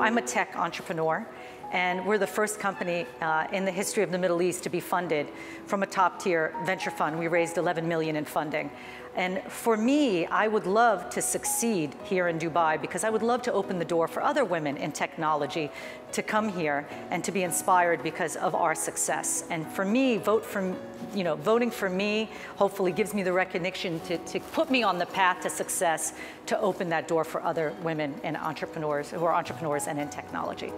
I'm a tech entrepreneur. And we're the first company uh, in the history of the Middle East to be funded from a top tier venture fund. We raised 11 million in funding. And for me, I would love to succeed here in Dubai because I would love to open the door for other women in technology to come here and to be inspired because of our success. And for me, vote for, you know, voting for me hopefully gives me the recognition to, to put me on the path to success to open that door for other women and entrepreneurs who are entrepreneurs and in technology.